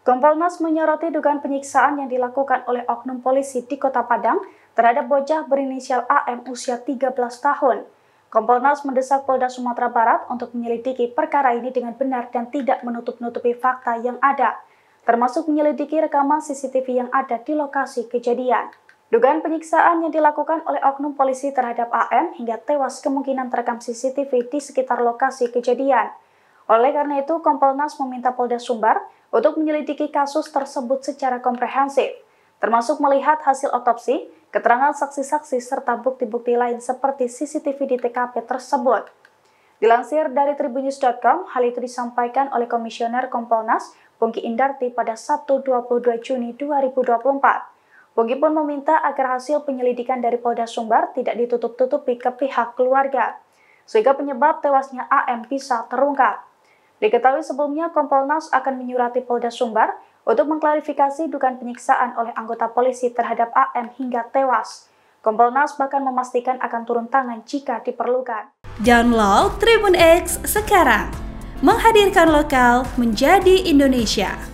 Kompolnas menyoroti dugaan penyiksaan yang dilakukan oleh oknum polisi di Kota Padang terhadap bocah berinisial AM usia 13 tahun. Kompolnas mendesak Polda Sumatera Barat untuk menyelidiki perkara ini dengan benar dan tidak menutup-nutupi fakta yang ada, termasuk menyelidiki rekaman CCTV yang ada di lokasi kejadian. Dugaan penyiksaan yang dilakukan oleh oknum polisi terhadap AM hingga tewas kemungkinan terekam CCTV di sekitar lokasi kejadian. Oleh karena itu, Kompolnas meminta Polda Sumbar untuk menyelidiki kasus tersebut secara komprehensif, termasuk melihat hasil otopsi, keterangan saksi-saksi, serta bukti-bukti lain seperti CCTV di TKP tersebut. Dilansir dari tribunnews.com, hal itu disampaikan oleh Komisioner Kompolnas, Pungki Indarti pada Sabtu 22 Juni 2024. Pungki pun meminta agar hasil penyelidikan dari Polda Sumbar tidak ditutup-tutupi ke pihak keluarga, sehingga penyebab tewasnya AM bisa terungkap. Diketahui sebelumnya Kompolnas akan menyurati Polda Sumbar untuk mengklarifikasi dugaan penyiksaan oleh anggota polisi terhadap AM hingga tewas. Kompolnas bahkan memastikan akan turun tangan jika diperlukan. Download Tribun X sekarang, menghadirkan lokal menjadi Indonesia.